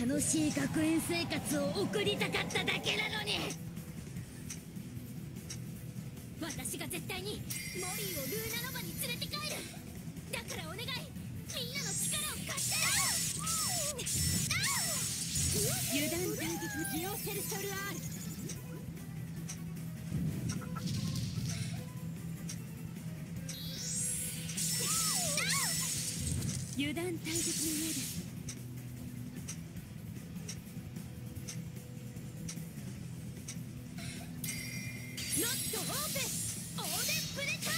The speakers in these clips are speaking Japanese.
楽しい学園生活を送りたかっただけなのに。私が絶対にモリーをルーナノバに連れて帰る。だからお願い。みんなの力を貸して。油断大敵に利用せルソルアール油断大敵のようで。すーデンプレッシャー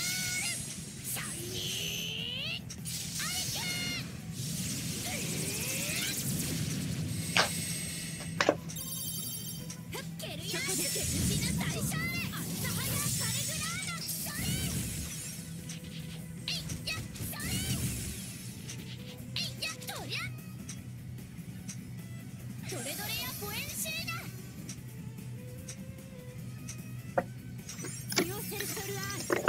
last.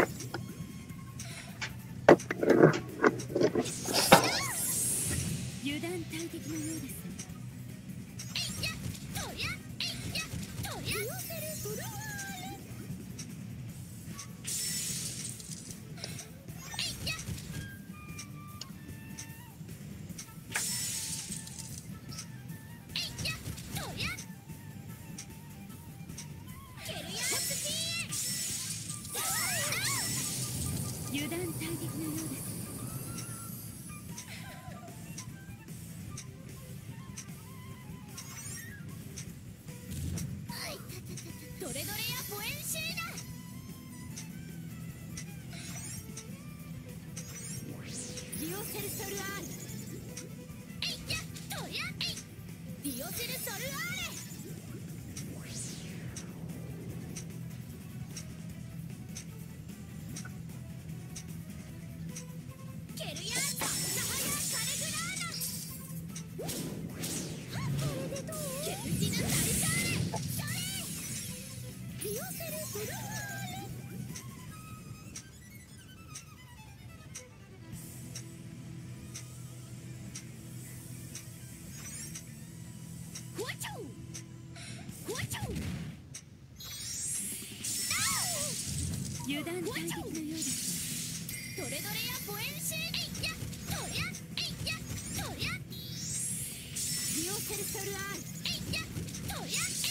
油断大敵のようです。どれどれやポいリオセルソルアール。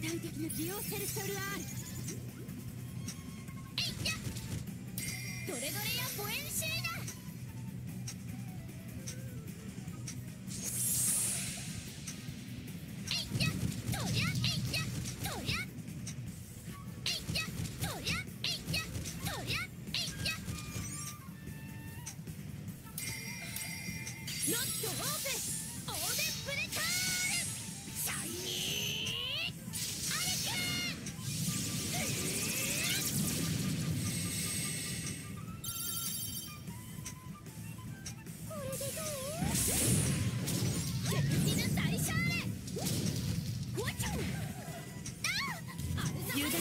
断的なディオセルソルアール。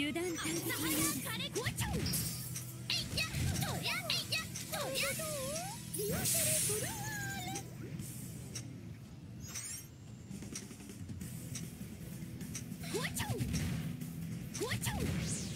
油断探知 Watch out!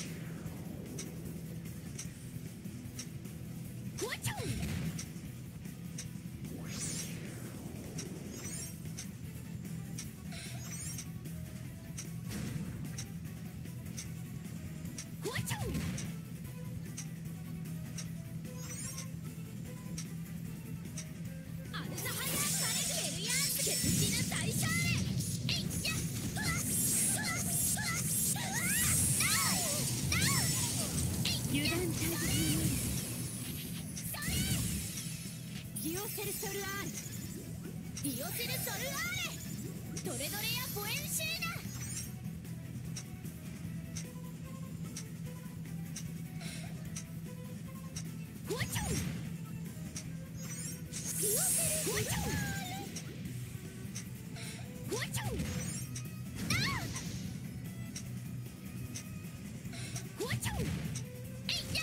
セルソルアールディオセルソルアールトレドレやボエンシーナゴチョンディオセルゴチョンゴチョンゴチョンえいや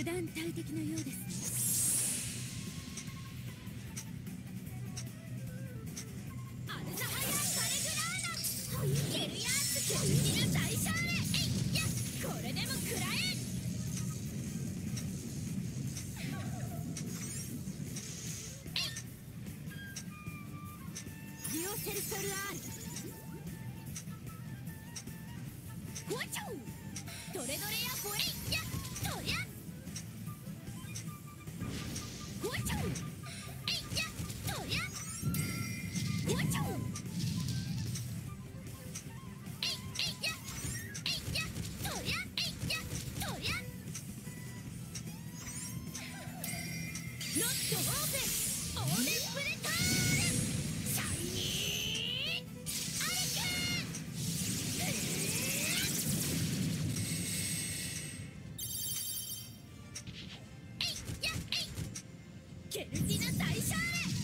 油断大敵のようです。セルソルアールワチョドレドレアホエイヤ大シ利！